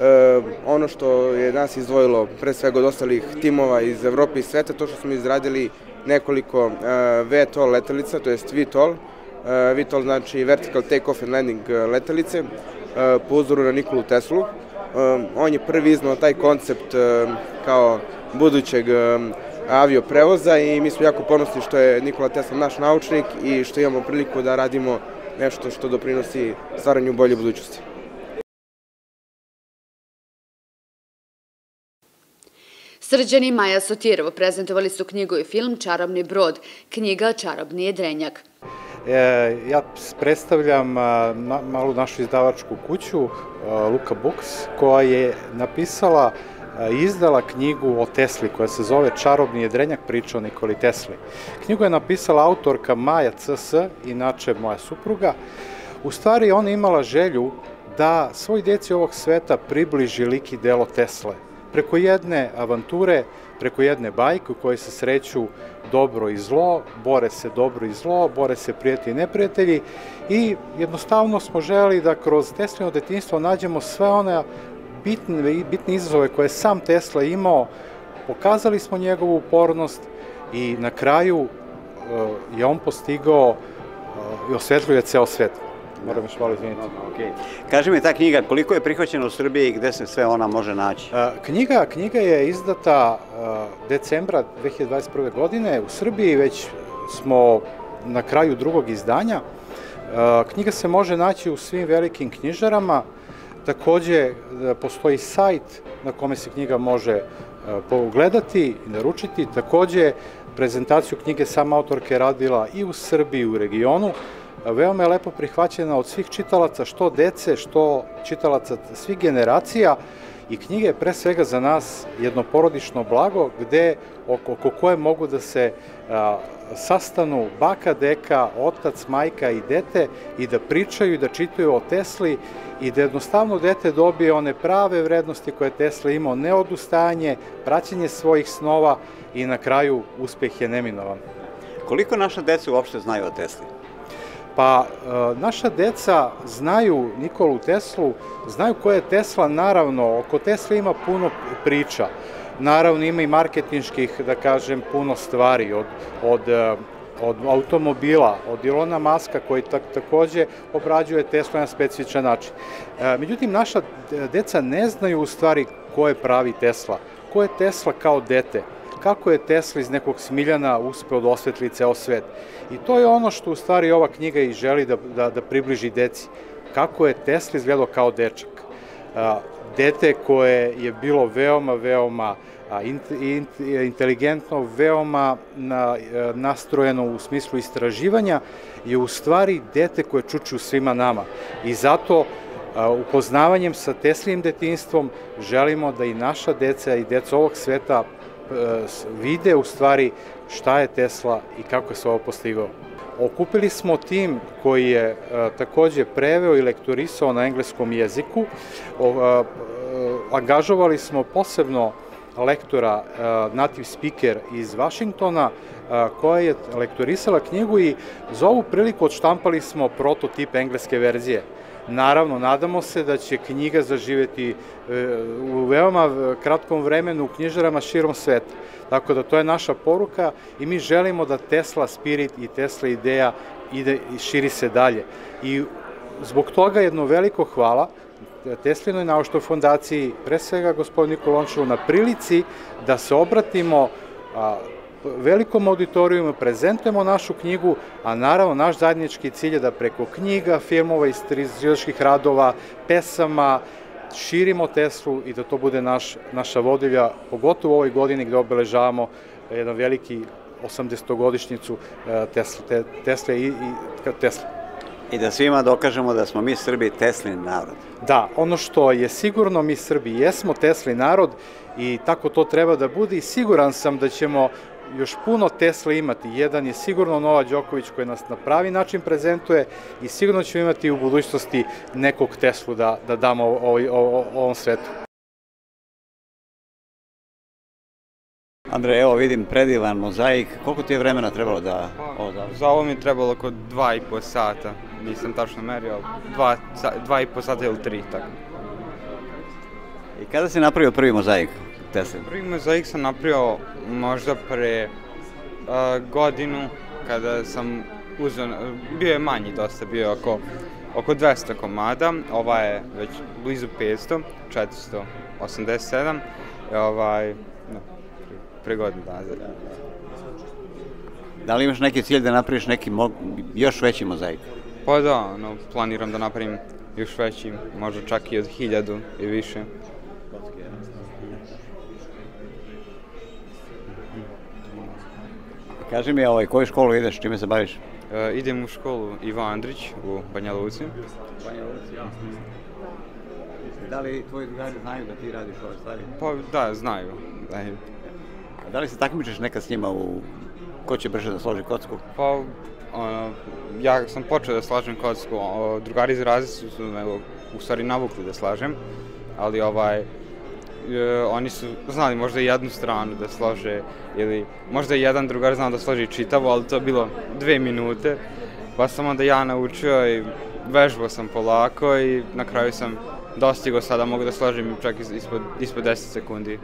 E, ono što je nas izdvojilo pre svega od ostalih timova iz Evrope i sveta, to što smo izradili nekoliko e, VTOL letelica, to jest VTOL. E, VTOL znači Vertical Take-off and Landing letelice, po uzoru na Nikolu Teslu. On je prvi iznao taj koncept kao budućeg e, avioprevoza i mi smo jako ponosni što je Nikola Tesla naš naučnik i što imamo priliku da radimo nešto što doprinosi stvaranju bolje budućnosti. Srđan i Maja Sotirovo prezentovali su knjigu i film Čarobni brod, knjiga Čarobni jedrenjak. E, ja predstavljam na, malu našu izdavačku kuću, Luka Books, koja je napisala i izdala knjigu o Tesli koja se zove Čarobni jedrenjak priča o Nikoli Tesli. Knjigu je napisala autorka Maja CS, inače moja supruga. U stvari ona imala želju da svoj deci ovog sveta približi lik i delo Tesle preko jedne avanture, preko jedne bajke u kojoj se sreću dobro i zlo, bore se dobro i zlo, bore se prijatelji i neprijatelji i jednostavno smo želi da kroz Teslino detinstvo nađemo sve one bitne, bitne izazove koje sam Tesla imao, pokazali smo njegovu upornost i na kraju uh, je on postigao uh, i osvetljuje ceo svet. Moram još malo izviniti. Okay. Kaži mi ta knjiga, koliko je prihvaćena u Srbiji i gde se sve ona može naći? Knjiga, knjiga je izdata decembra 2021. godine. U Srbiji već smo na kraju drugog izdanja. Knjiga se može naći u svim velikim knjižarama. Takođe, e, postoji sajt na kome se knjiga može pogledati i naručiti. Takođe, prezentaciju knjige sama autorka je radila i u Srbiji i u regionu veoma je lepo prihvaćena od svih čitalaca, što dece, što čitalaca svih generacija i knjiga je pre svega za nas jedno porodično blago gde oko, oko koje mogu da se a, sastanu baka, deka, otac, majka i dete i da pričaju i da čitaju o Tesli i da jednostavno dete dobije one prave vrednosti koje Tesla imao, neodustajanje, praćenje svojih snova i na kraju uspeh je neminovan. Koliko naša deca uopšte znaju o Tesli? Pa e, naša deca znaju Nikolu Teslu, znaju ko je Tesla, naravno, oko Tesla ima puno priča. Naravno ima i marketinških, da kažem, puno stvari od, od e, od automobila, od Ilona Maska koji tak, takođe obrađuje Tesla na specifičan način. E, međutim, naša deca ne znaju u stvari ko je pravi Tesla, ko je Tesla kao dete, kako je Tesla iz nekog smiljana uspeo da osvetli ceo svet. I to je ono što u stvari ova knjiga i želi da, da, da približi deci. Kako je Tesla izgledao kao dečak. Dete koje je bilo veoma, veoma inteligentno, veoma e, nastrojeno u smislu istraživanja, je u stvari dete koje čuči u svima nama. I zato upoznavanjem sa Teslijim detinstvom želimo da i naša deca i deca ovog sveta vide u stvari šta je Tesla i kako je se ovo postigao. Okupili smo tim koji je e, takođe preveo i lektorisao na engleskom jeziku. Angažovali smo posebno lektora, native speaker iz Vašingtona, koja je lektorisala knjigu i za ovu priliku odštampali smo prototip engleske verzije. Naravno, nadamo se da će knjiga zaživeti e, u veoma kratkom vremenu u knjižarama širom sveta. Tako da to je naša poruka i mi želimo da Tesla spirit i Tesla ideja ide i širi se dalje. I zbog toga jedno veliko hvala Teslinoj naučnoj fondaciji, pre svega gospodinu Nikolončevu, na prilici da se obratimo velikom auditorijumu prezentujemo našu knjigu, a naravno naš zajednički cilj je da preko knjiga, filmova, istraživačkih radova, pesama, širimo Teslu i da to bude naš, naša vodilja, pogotovo u ovoj godini gde obeležavamo jedan veliki 80-godišnjicu e, Tesla, Tesla i, i Tesla. I da svima dokažemo da smo mi Srbi Teslin narod. Da, ono što je sigurno, mi Srbi jesmo Teslin narod i tako to treba da bude i siguran sam da ćemo još puno Tesla imati. Jedan je sigurno Nova Đoković koji nas na pravi način prezentuje i sigurno ćemo imati u budućnosti nekog Teslu da, da damo ovoj, ovom svetu. Andrej, evo vidim predivan mozaik. Koliko ti je vremena trebalo da ovo da... Za ovo mi je trebalo oko dva i po sata. Nisam tačno merio, ali dva, dva i po sata ili tri, tako. I kada si napravio prvi mozaik? Tesla? Prvi mozaik sam napravio možda pre uh, godinu kada sam uzeo, bio je manji dosta, bio je oko, oko 200 komada, ova je već blizu 500, 487, ovaj, no, pre, pre godinu dana. Da li imaš neki cilj da napraviš neki mo još veći mozaik? Pa da, no, planiram da napravim još veći, možda čak i od hiljadu i više. Kaži mi, ovaj, koju školu ideš, čime se baviš? E, idem u školu Ivo Andrić u Banja Luci. Banja Luci, ja. Da li tvoji drugari znaju da ti radiš ove stvari? Pa da, znaju. Da, A da li se takmičeš nekad s njima u ko će brže da složi kocku? Pa, ono, ja sam počeo da slažem kocku, o, drugari iz razlici su me u stvari navukli da slažem, ali ovaj, e, oni su znali možda jednu stranu da slože ili možda jedan drugar znao da složi čitavo, ali to je bilo dve minute, pa sam onda ja naučio i vežbao sam polako i na kraju sam dostigao sada mogu da složim čak ispod, ispod 10 sekundi.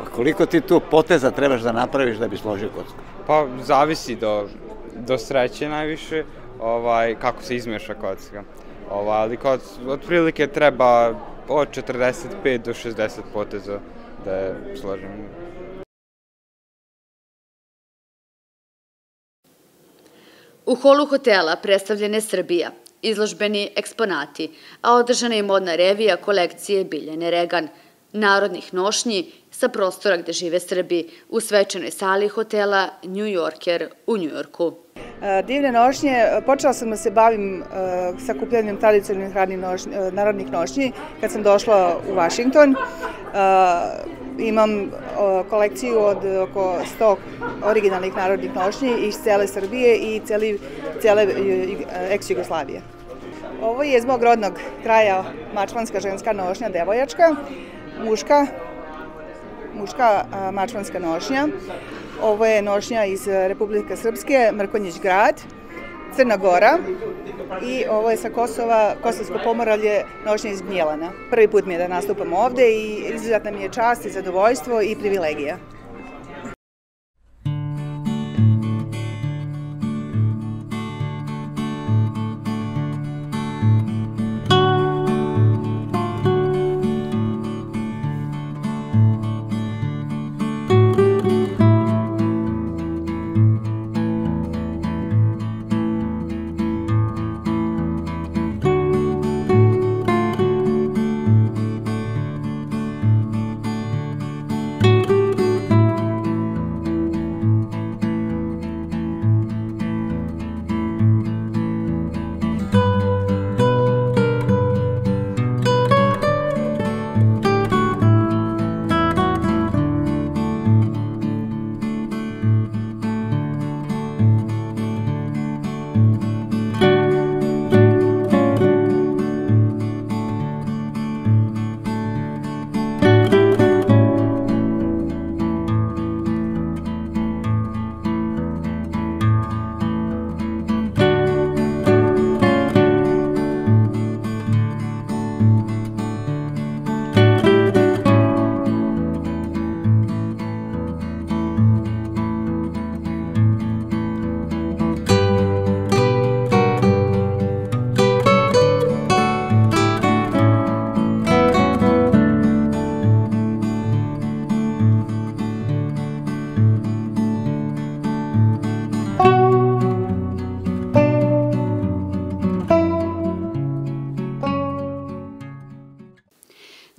A koliko ti tu poteza trebaš da napraviš da bi složio kocku? Pa zavisi do, do sreće najviše, ovaj, kako se izmeša kocka. Ovaj, ali kod, otprilike treba od 45 do 60 poteza da je složim. U holu hotela predstavljene Srbija, izložbeni eksponati, a održana je modna revija kolekcije Biljane Regan, narodnih nošnji sa prostora gde žive Srbi u svečanoj sali hotela New Yorker u Njujorku. E, divne nošnje, počela sam da se bavim e, sakupljanjem tradicionalnih e, narodnih nošnji kad sam došla u Washington. Imam kolekciju od oko 100 originalnih narodnih nošnji iz cele Srbije i cele ex-Jugoslavije. Ovo je iz mog rodnog kraja mačvanska ženska nošnja, devojačka, muška, muška mačvanska nošnja. Ovo je nošnja iz Republike Srpske, Mrkonjić grad, Crna Gora i ovo je sa Kosova, Kosovsko pomoralje, nošnja iz Gnjelana. Prvi put mi je da nastupam ovde i izuzetna mi je čast i zadovoljstvo i privilegija.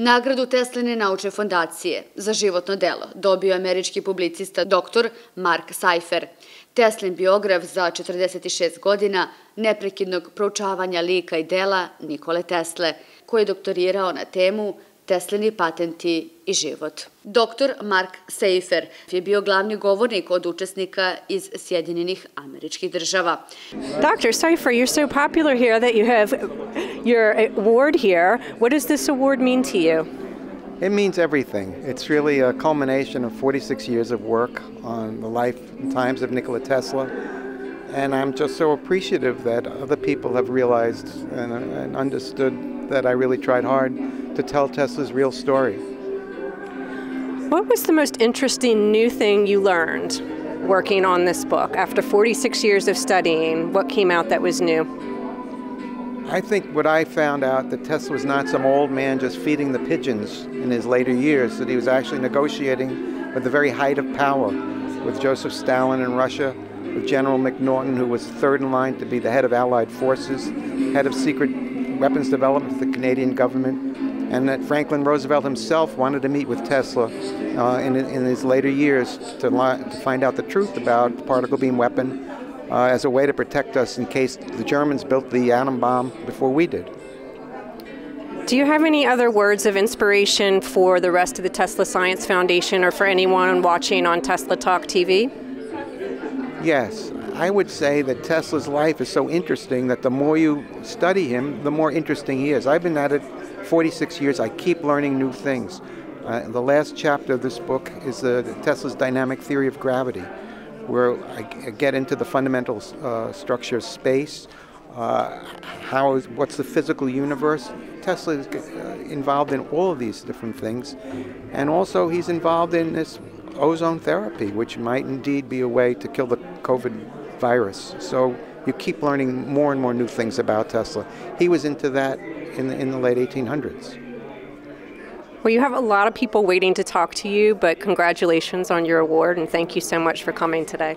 Nagradu Tesline naučne fondacije za životno delo dobio američki publicista dr. Mark Seifer, Teslin biograf za 46 godina neprekidnog proučavanja lika i dela Nikole Tesle, koji je doktorirao na temu Teslini patenti i život. Dr. Mark Seifer je bio glavni govornik od učesnika iz Sjedinjenih američkih država. Dr. Seifer, you're so popular here that you have your award here. What does this award mean to you? It means everything. It's really a culmination of 46 years of work on the life and times of Nikola Tesla. And I'm just so appreciative that other people have realized and, uh, and understood that I really tried hard to tell Tesla's real story. What was the most interesting new thing you learned working on this book? After 46 years of studying, what came out that was new? I think what I found out that Tesla was not some old man just feeding the pigeons in his later years, that he was actually negotiating with the very height of power with Joseph Stalin in Russia, with General McNaughton, who was third in line to be the head of Allied forces, head of secret weapons development for the Canadian government, and that Franklin Roosevelt himself wanted to meet with Tesla uh, in, in, his later years to, to, find out the truth about the particle beam weapon uh, as a way to protect us in case the Germans built the atom bomb before we did. Do you have any other words of inspiration for the rest of the Tesla Science Foundation or for anyone watching on Tesla Talk TV? Yes, I would say that Tesla's life is so interesting that the more you study him, the more interesting he is. I've been at it 46 years. I keep learning new things. Uh, the last chapter of this book is uh, Tesla's dynamic theory of gravity, where I get into the fundamental uh, structure of space, uh, how is, what's the physical universe. Tesla is uh, involved in all of these different things, and also he's involved in this ozone therapy, which might indeed be a way to kill the COVID virus. So you keep learning more and more new things about Tesla. He was into that in the, in the late 1800s. Well, you have a lot of people waiting to talk to you, but congratulations on your award and thank you so much for coming today.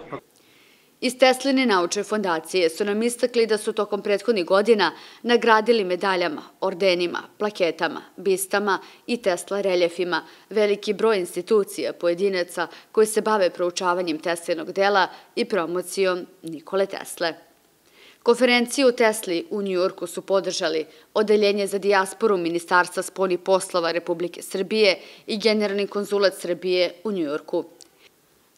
Iz Tesline naučne fondacije su nam istakli da su tokom prethodnih godina nagradili medaljama, ordenima, plaketama, bistama i Tesla reljefima veliki broj institucija, pojedinaca koji se bave proučavanjem Teslinog dela i promocijom Nikole Tesle. Konferenciju u Tesli u Njujorku su podržali Odeljenje za dijasporu Ministarstva spolnih poslova Republike Srbije i Generalni konzulat Srbije u Njujorku.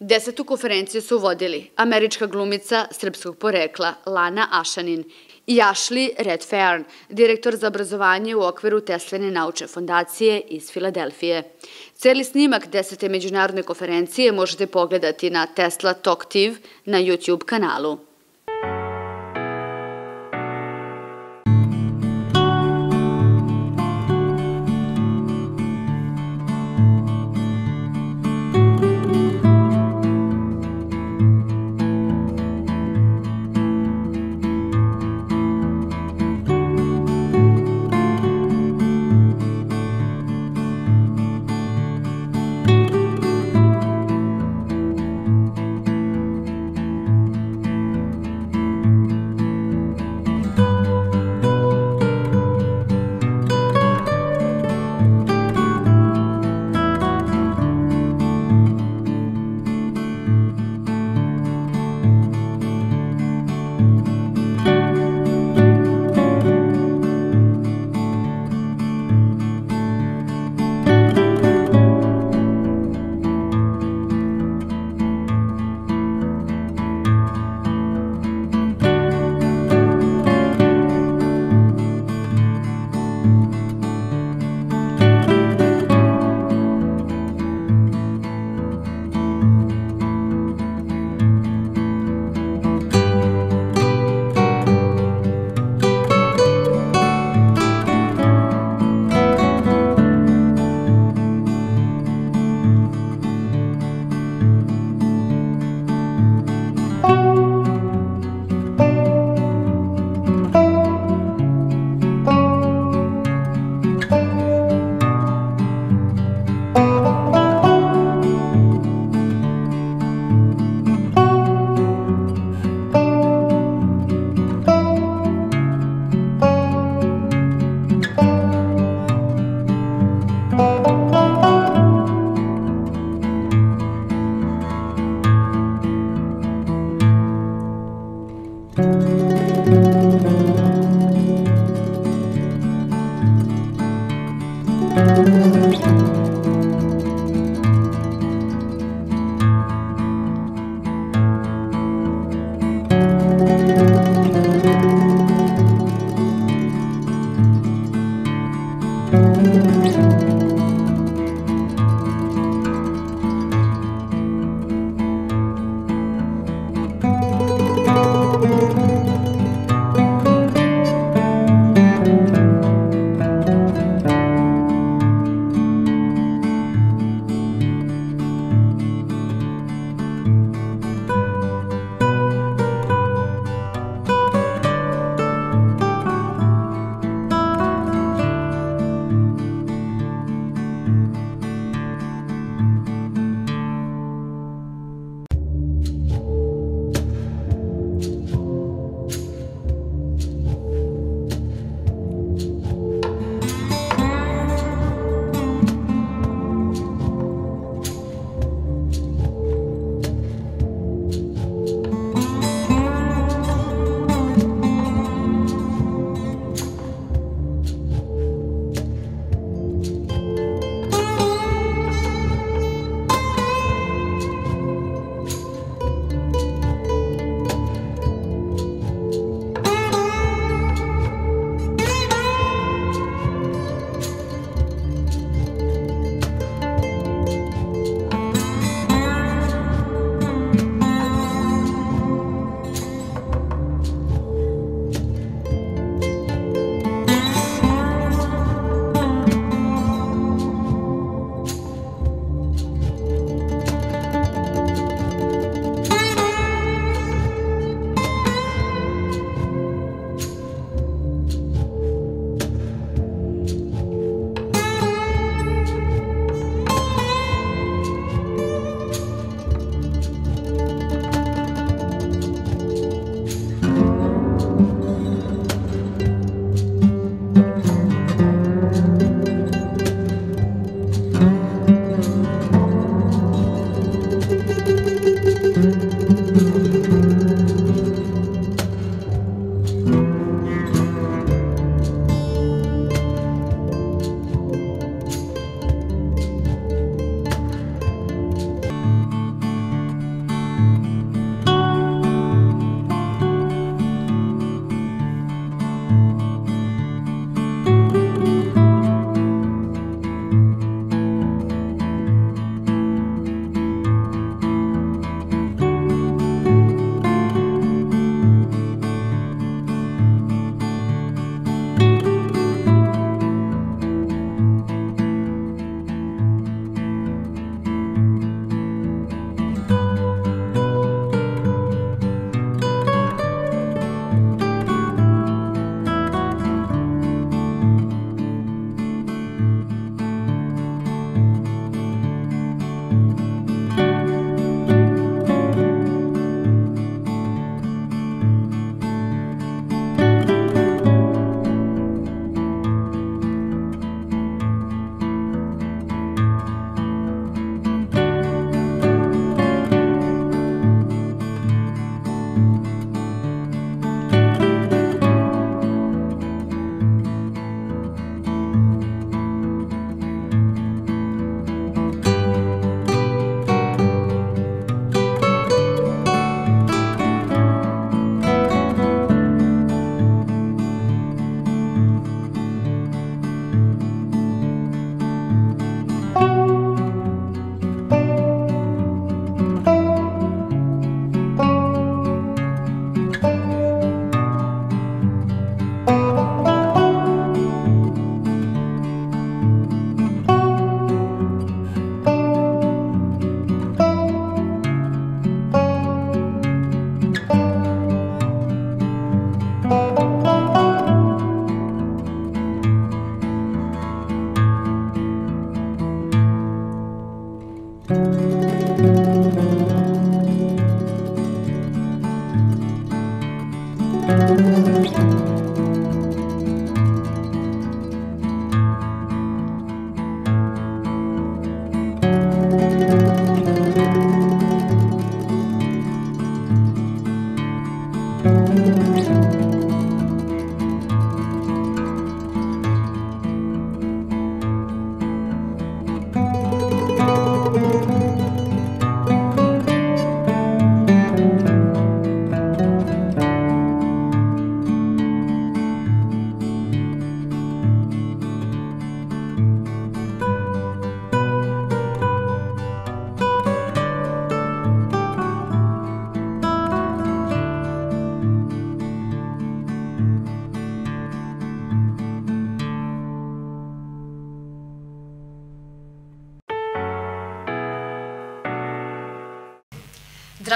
Desetu konferenciju su vodili američka glumica srpskog porekla Lana Ašanin i Ashley Redfern, direktor za obrazovanje u okviru Tesline naučne fondacije iz Filadelfije. Celi snimak desete međunarodne konferencije možete pogledati na Tesla Talk TV na YouTube kanalu.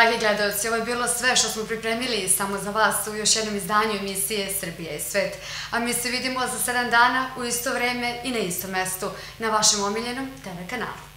Dragi gledalci, ovo je bilo sve što smo pripremili samo za vas u još jednom izdanju emisije Srbije i svet. A mi se vidimo za 7 dana u isto vreme i na istom mestu na vašem omiljenom TV kanalu.